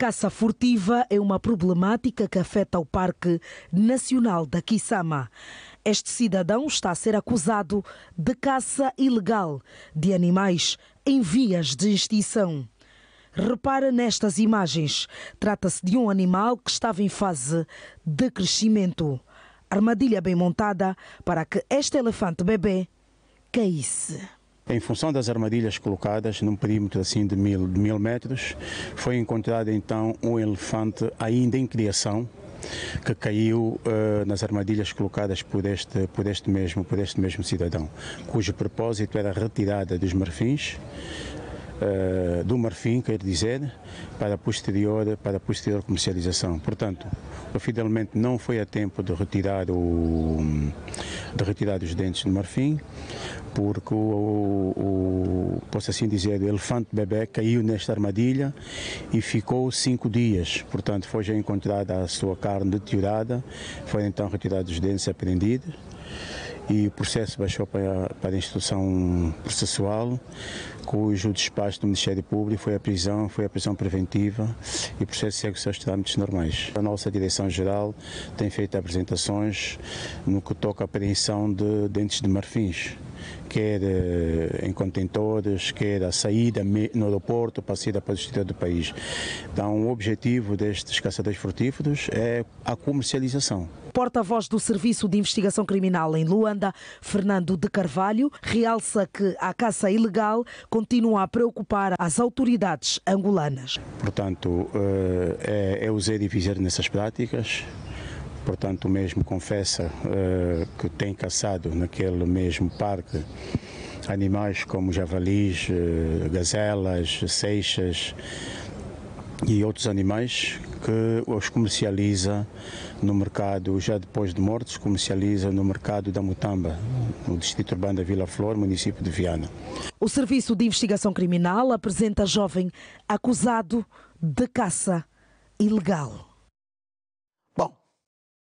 caça furtiva é uma problemática que afeta o Parque Nacional da Kisama. Este cidadão está a ser acusado de caça ilegal de animais em vias de extinção. Repara nestas imagens. Trata-se de um animal que estava em fase de crescimento. Armadilha bem montada para que este elefante bebê caísse. Em função das armadilhas colocadas num perímetro assim de mil, de mil metros, foi encontrado então um elefante ainda em criação, que caiu uh, nas armadilhas colocadas por este, por, este mesmo, por este mesmo cidadão, cujo propósito era a retirada dos marfins uh, do marfim, quer dizer, para posterior, para posterior comercialização. Portanto, fidelmente não foi a tempo de retirar, o, de retirar os dentes do marfim, porque o, o, posso assim dizer, o elefante bebê caiu nesta armadilha e ficou cinco dias. Portanto, foi já encontrada a sua carne deteriorada, foi então retirados os dentes apreendidos e o processo baixou para, para a instrução processual, cujo despacho do Ministério Público foi a prisão, foi a prisão preventiva e o processo segue os seus trâmites normais. A nossa Direção-Geral tem feito apresentações no que toca à apreensão de dentes de marfins quer eh, em contentores, quer a saída no aeroporto para a saída para o exterior do país. Então, o objetivo destes caçadores frutíferos é a comercialização. Porta-voz do Serviço de Investigação Criminal em Luanda, Fernando de Carvalho, realça que a caça ilegal continua a preocupar as autoridades angolanas. Portanto, eh, é, é zero e vizer nessas práticas, portanto, mesmo confessa uh, que tem caçado naquele mesmo parque animais como javalis, uh, gazelas, seixas e outros animais que os comercializa no mercado, já depois de mortos, comercializa no mercado da Mutamba, no distrito urbano da Vila Flor, município de Viana. O Serviço de Investigação Criminal apresenta jovem acusado de caça ilegal.